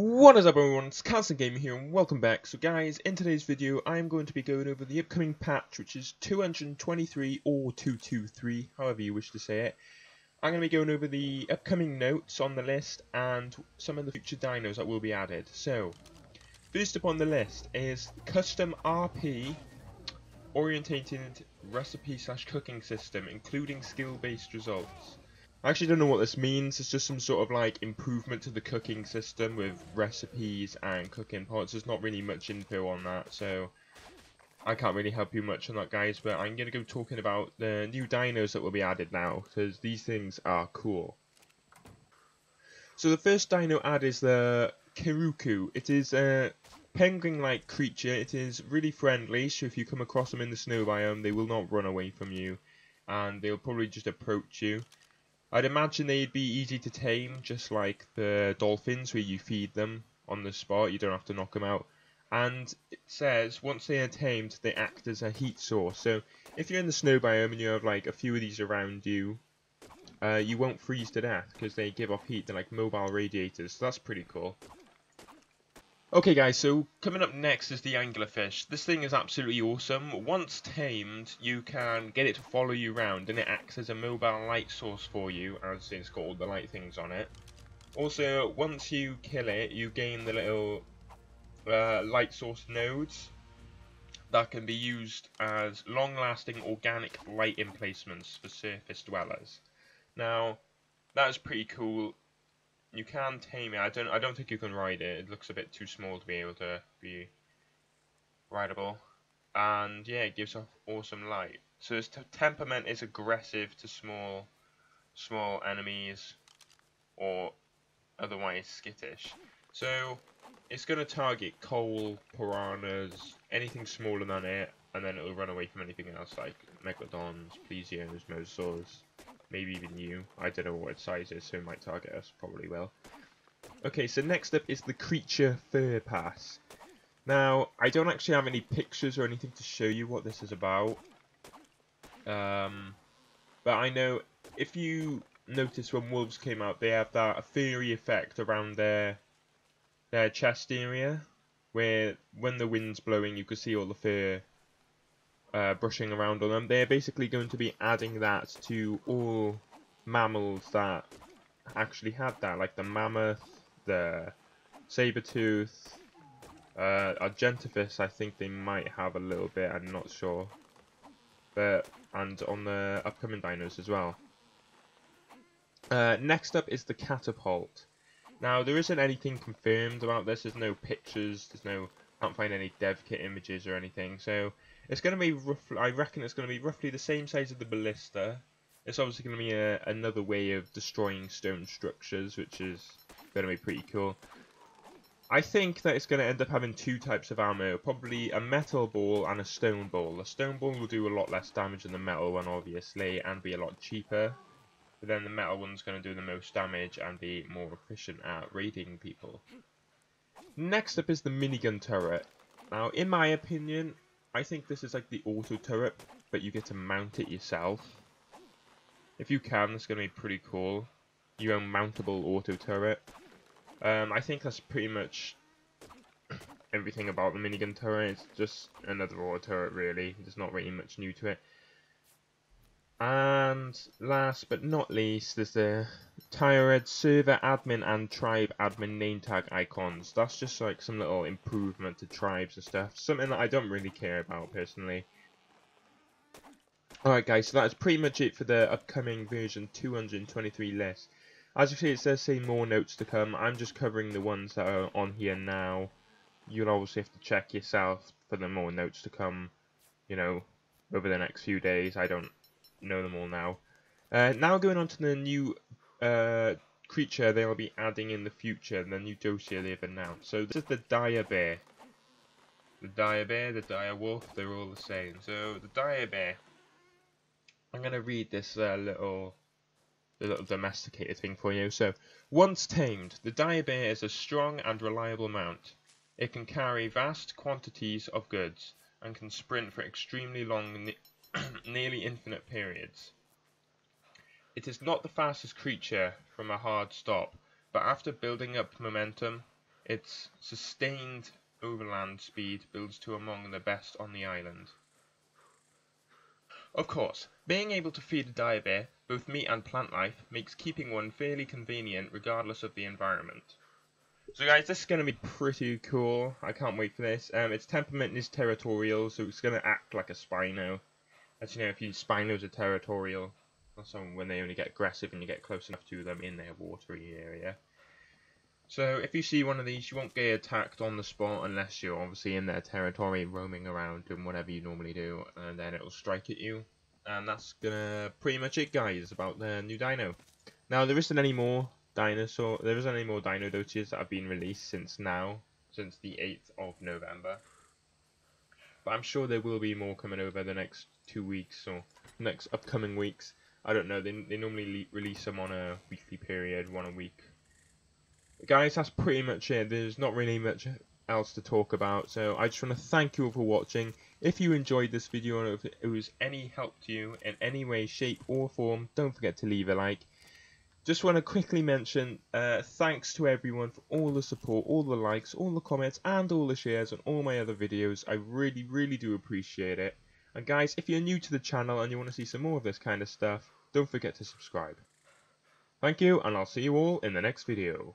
What is up everyone, it's Constant Gamer here and welcome back. So guys, in today's video I am going to be going over the upcoming patch which is 223 or 223, however you wish to say it. I'm going to be going over the upcoming notes on the list and some of the future dinos that will be added. So, first up on the list is Custom RP Orientated Recipe slash Cooking System including skill based results. I actually don't know what this means. It's just some sort of like improvement to the cooking system with recipes and cooking pots. There's not really much info on that, so I can't really help you much on that, guys. But I'm gonna go talking about the new dinos that will be added now, because these things are cool. So the first dino add is the Kairuku. It is a penguin-like creature. It is really friendly, so if you come across them in the snow biome, they will not run away from you, and they'll probably just approach you. I'd imagine they'd be easy to tame, just like the dolphins, where you feed them on the spot. You don't have to knock them out. And it says once they are tamed, they act as a heat source. So if you're in the snow biome and you have like a few of these around you, uh, you won't freeze to death because they give off heat. They're like mobile radiators. So that's pretty cool. Okay guys, so coming up next is the anglerfish. This thing is absolutely awesome. Once tamed, you can get it to follow you around and it acts as a mobile light source for you, as it's got all the light things on it. Also, once you kill it, you gain the little uh, light source nodes that can be used as long-lasting organic light emplacements for surface dwellers. Now, that is pretty cool you can tame it. I don't. I don't think you can ride it. It looks a bit too small to be able to be rideable. And yeah, it gives off awesome light. So its temperament is aggressive to small, small enemies, or otherwise skittish. So it's going to target coal, piranhas, anything smaller than it, and then it'll run away from anything else like megalodons, plesios, mosasaurs maybe even you. I don't know what its size is, so it might target us, probably will. Okay, so next up is the Creature Fur Pass. Now, I don't actually have any pictures or anything to show you what this is about. Um, but I know if you notice when wolves came out, they have that furry effect around their their chest area, where when the wind's blowing, you can see all the fur uh, brushing around on them. They're basically going to be adding that to all mammals that actually have that, like the mammoth, the saber tooth, uh, I think they might have a little bit, I'm not sure. But, and on the upcoming dinos as well. Uh, next up is the catapult. Now, there isn't anything confirmed about this, there's no pictures, there's no, can't find any dev kit images or anything, so it's going to be roughly, I reckon it's going to be roughly the same size as the ballista. It's obviously going to be a, another way of destroying stone structures, which is going to be pretty cool. I think that it's going to end up having two types of ammo, probably a metal ball and a stone ball. A stone ball will do a lot less damage than the metal one, obviously, and be a lot cheaper. But then the metal one's going to do the most damage and be more efficient at raiding people. Next up is the minigun turret. Now, in my opinion, I think this is like the auto turret, but you get to mount it yourself. If you can, it's going to be pretty cool. Your own mountable auto turret. Um, I think that's pretty much everything about the minigun turret. It's just another auto turret, really. There's not really much new to it. And last but not least, there's the Tyred server admin and tribe admin name tag icons. That's just like some little improvement to tribes and stuff. Something that I don't really care about personally. Alright guys, so that's pretty much it for the upcoming version 223 list. As you see, it says say more notes to come. I'm just covering the ones that are on here now. You'll obviously have to check yourself for the more notes to come, you know, over the next few days. I don't know them all now. Uh, now going on to the new uh, creature they will be adding in the future, the new dossier they've announced. So this is the dire bear. The dire bear, the dire wolf, they're all the same. So the dire bear. I'm going to read this uh, little the little domesticated thing for you. So, once tamed, the dire bear is a strong and reliable mount. It can carry vast quantities of goods and can sprint for extremely long, nearly infinite periods. It is not the fastest creature from a hard stop, but after building up momentum, Its sustained overland speed builds to among the best on the island. Of course, being able to feed a dire bear, both meat and plant life, makes keeping one fairly convenient regardless of the environment. So guys, this is going to be pretty cool. I can't wait for this. Um, its temperament is territorial, so it's going to act like a Spino. As you know, if you Spinos are territorial, also when they only get aggressive and you get close enough to them in their watery area. So if you see one of these, you won't get attacked on the spot unless you're obviously in their territory, roaming around, doing whatever you normally do, and then it'll strike at you. And that's gonna pretty much it, guys, about the new Dino. Now there isn't any more dinosaur, there isn't any more Dino Doges that have been released since now, since the 8th of November. But I'm sure there will be more coming over the next two weeks or next upcoming weeks. I don't know. They they normally release them on a weekly period, one a week guys, that's pretty much it. There's not really much else to talk about. So I just want to thank you all for watching. If you enjoyed this video and if it was any help to you in any way, shape or form, don't forget to leave a like. Just want to quickly mention uh, thanks to everyone for all the support, all the likes, all the comments and all the shares on all my other videos. I really, really do appreciate it. And guys, if you're new to the channel and you want to see some more of this kind of stuff, don't forget to subscribe. Thank you, and I'll see you all in the next video.